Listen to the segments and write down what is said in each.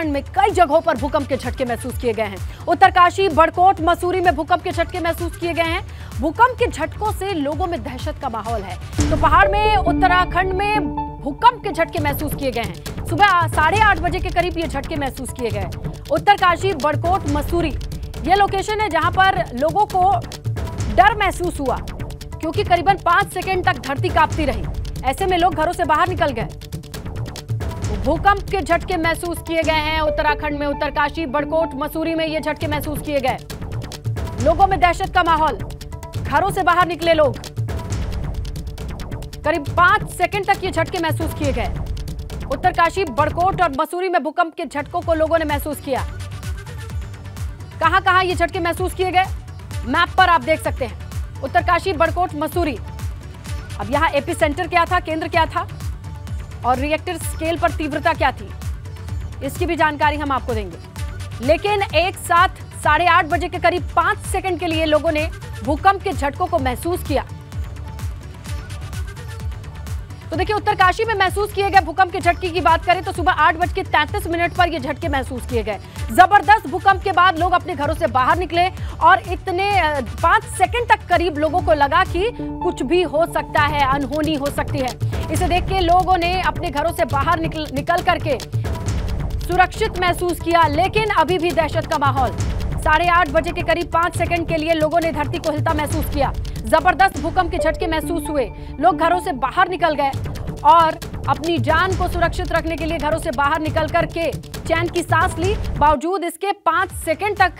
उत्तराखंड में कई जगहों पर भूकंप के झटके महसूस किए गए हैं। उत्तरकाशी, बड़कोट, मसूरी में भूकंप के झटके महसूस किए गए हैं। भूकंप के झटकों से लोगों में दहशत का माहौल है। तो पहाड़ में, उत्तराखंड में भूकंप के झटके महसूस किए गए हैं। सुबह साढ़े आठ बजे के करीब ये झटके महसूस किए गए। उत्तरकाशी, बड़कोट, मसूरी, ये लोकेशन है जहाँ पर लोगों को डर महसूस हुआ, क्योंकि करीबन पाँच सेकेंड तक धरती कांपती रही। ऐसे में लोग घरों से बाहर निकल गए। भूकंप के झटके महसूस किए गए हैं। उत्तराखंड में उत्तरकाशी, बड़कोट, मसूरी में ये झटके महसूस किए गए। लोगों में दहशत का माहौल। घरों से बाहर निकले लोग। करीब पाँच सेकंड तक ये झटके महसूस किए गए। उत्तरकाशी, बड़कोट और मसूरी में भूकंप के झटकों को लोगों ने महसूस किया। कहाँ कहाँ ये झटके महसूस किए गए? मैप पर आप देख सकते हैं। उत्तरकाशी, बड़कोट, मसूरी। अब यहाँ एपी सेंटर क्या था? केंद्र क्या था? और रिएक्टर स्केल पर तीव्रता क्या थी? इसकी भी जानकारी हम आपको देंगे। लेकिन एक साथ साढ़े आठ बजे के करीब पाँच सेकंड के लिए लोगों ने भूकंप के झटकों को महसूस किया। तो देखिए, उत्तरकाशी में महसूस किए गए भूकंप के झटके की बात करें तो सुबह आठ बज के तैंतीस मिनट पर ये झटके महसूस किए गए। ज़बरदस्त भूकंप के बाद लोग अपने घरों से बाहर निकले और इतने पाँच सेकंड तक करीब लोगों को लगा कि कुछ भी हो सकता है, अनहोनी हो सकती है। इसे देख के लोगों ने अपने घरों से बाहर निकल निकल करके सुरक्षित महसूस किया, लेकिन अभी भी दहशत का माहौल। साढ़े आठ बजे के करीब पाँच सेकंड के लिए लोगों ने धरती को हिलता महसूस किया। ज़बरदस्त भूकंप के झटके महसूस हुए। लोग घरों से बाहर निकल गए और अपनी जान को सुरक्षित रखने के लिए घरों से बाहर निकल करके चैन की सांस ली। बावजूद इसके पाँच सेकंड तक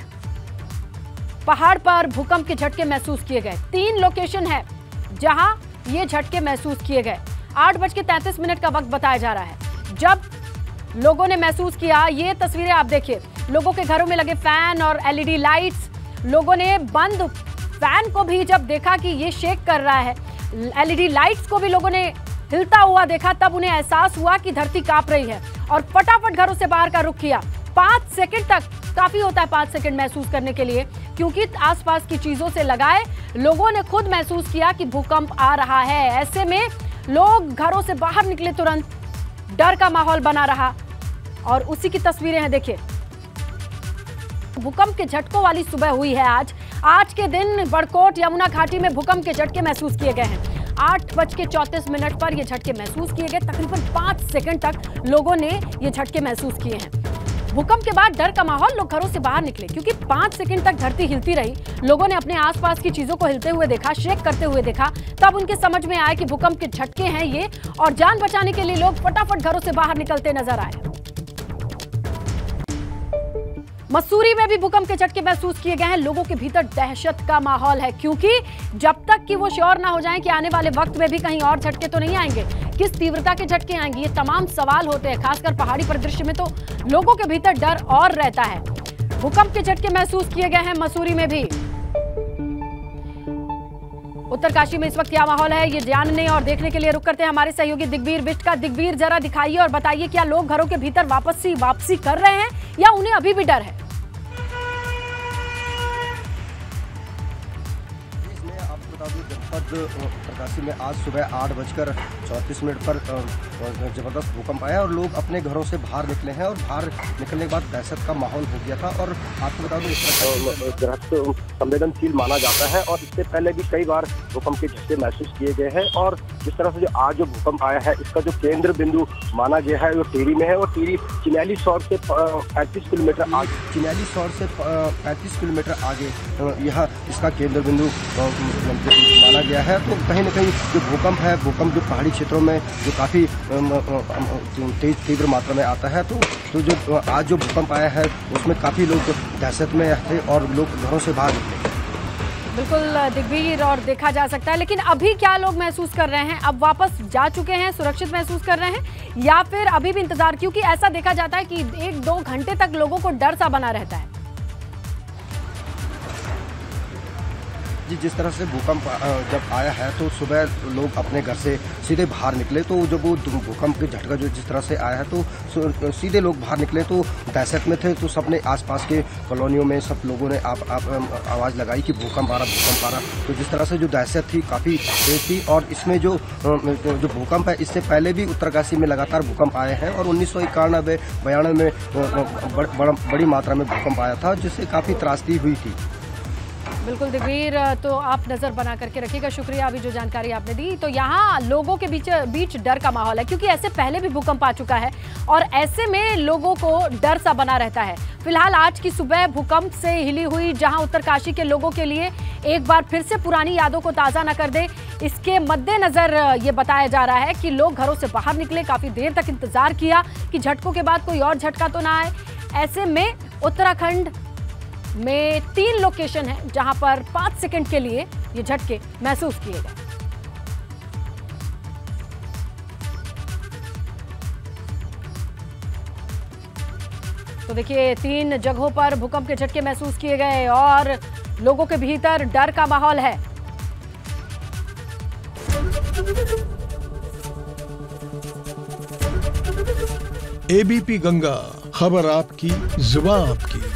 पहाड़ पर भूकंप के झटके महसूस किए गए। तीन लोकेशन है जहाँ ये झटके महसूस किए गए। आठ बज के तैंतीस मिनट का वक्त बताया जा रहा है। जब लोगों ने महसूस किया, ये तस्वीरें आप देखिए। लोगों के घरों में लगे फ़ैन और एलईडी लाइट्स। लोगों ने बंद फ़ैन को भी जब देखा कि ये शेक कर रहा है एलईडी लाइट्स को भी लोगों ने हिलता हुआ देखा, तब उन्हें एहसास हुआ कि धरती काँप रही है और फटाफट घरों से बाहर का रुख किया। पाँच सेकंड तक काफ़ी होता है पाँच सेकंड महसूस करने के लिए, क्योंकि आसपास की चीज़ों से लगाए लोगों ने खुद महसूस किया कि भूकंप आ रहा है। ऐसे में लोग घरों से बाहर निकले, तुरंत डर का माहौल बना रहा। और उसी की तस्वीरें हैं, देखिए। भूकंप के झटकों वाली सुबह हुई है आज। आज के दिन बड़कोट यमुना घाटी में भूकंप के झटके महसूस किए गए हैं। आठ बज के चौंतीस मिनट पर ये झटके महसूस किए गए। तकरीबन पाँच सेकंड तक लोगों ने ये झटके महसूस किए हैं। भूकंप के बाद डर का माहौल लोग घरों से बाहर निकले, क्योंकि पाँच सेकंड तक धरती हिलती रही। लोगों ने अपने आसपास की चीज़ों को हिलते हुए देखा, शेक करते हुए देखा। तब उनके समझ में आया कि भूकंप के झटके हैं ये, और जान बचाने के लिए लोग फटाफट घरों से बाहर निकलते नज़र आए। मसूरी में भी भूकंप के झटके महसूस किए गए हैं। लोगों के भीतर दहशत का माहौल है, क्योंकि जब तक कि वो श्योर ना हो जाए कि आने वाले वक्त में भी कहीं और झटके तो नहीं आएँगे, किस तीव्रता के झटके आएँगे, ये तमाम सवाल होते हैं। खासकर पहाड़ी परिदृश्य में तो लोगों के भीतर डर और रहता है। भूकंप के झटके महसूस किए गए हैं मसूरी में भी। उत्तरकाशी में इस वक्त क्या माहौल है? ये जानने और देखने के लिए रुक करते हैं हमारे सहयोगी दिग्वीर बिट का। दिग्वीर, जरा दिखाइए और बताइए, क्या लोग घरों के भीतर वापसी वापसी कर रहे हैं या उन्हें अभी भी डर है? जनपद प्रकाशी में आज सुबह आठ बजकर चौंतीस मिनट पर ज़बरदस्त भूकंप आया और लोग अपने घरों से बाहर निकले हैं और बाहर निकलने के बाद दहशत का माहौल हो गया था। और आपको बता दूँ, इस संवेदनशील माना जाता है और इससे पहले भी कई बार भूकंप के झटके महसूस किए गए हैं और जिस तरह से जो आज जो भूकंप आया है, इसका जो केंद्र बिंदु माना गया है, वो टीरी में है और टीरी चिनैली शॉर्ट से पैंतीस किलोमीटर आगे चिनैली शौर से पैंतीस किलोमीटर आगे यह इसका केंद्र बिंदु माना गया है। तो कहीं ना कहीं जो भूकंप है, भूकंप जो पहाड़ी क्षेत्रों में जो काफ़ी तेज तीव्र मात्रा में आता है तो तो जो आज जो भूकंप आया है, उसमें काफ़ी लोग दहशत में थे और लोग घरों से बाहर निकले। बिल्कुल दिग्वीर और देखा जा सकता है, लेकिन अभी क्या लोग महसूस कर रहे हैं? अब वापस जा चुके हैं, सुरक्षित महसूस कर रहे हैं, या फिर अभी भी इंतज़ार? क्योंकि ऐसा देखा जाता है कि एक दो घंटे तक लोगों को डर सा बना रहता है। जी जिस तरह से भूकंप जब आया है तो सुबह लोग अपने घर से सीधे बाहर निकले तो जब वो भूकंप के झटका जो जिस तरह से आया है तो सीधे लोग बाहर निकले तो दहशत में थे तो सबने आसपास के कॉलोनियों में सब लोगों ने आप, आप आवाज़ लगाई कि भूकंप आ रहा भूकंप आ रहा। तो जिस तरह से जो दहशत थी काफ़ी तेज थी और इसमें जो जो भूकंप है इससे पहले भी उत्तरकाशी में लगातार भूकंप आए हैं और उन्नीस सौ इक्यानवे बयानवे में बड़ी मात्रा में भूकंप आया था जिससे काफ़ी त्रासदी हुई थी। बिल्कुल दिग्वीर तो आप नज़र बना करके रखिएगा। शुक्रिया, अभी जो जानकारी आपने दी। तो यहाँ लोगों के बीच बीच डर का माहौल है, क्योंकि ऐसे पहले भी भूकंप आ चुका है और ऐसे में लोगों को डर सा बना रहता है। फ़िलहाल आज की सुबह भूकंप से हिली हुई, जहाँ उत्तरकाशी के लोगों के लिए एक बार फिर से पुरानी यादों को ताज़ा न कर दे, इसके मद्देनजर ये बताया जा रहा है कि लोग घरों से बाहर निकले, काफ़ी देर तक इंतज़ार किया कि झटकों के बाद कोई और झटका तो ना आए। ऐसे में उत्तराखंड में तीन लोकेशन है जहाँ पर पाँच सेकंड के लिए ये झटके महसूस किए गए। तो देखिए, तीन जगहों पर भूकंप के झटके महसूस किए गए और लोगों के भीतर डर का माहौल है। एबीपी गंगा खबर आपकी जुबा आपकी।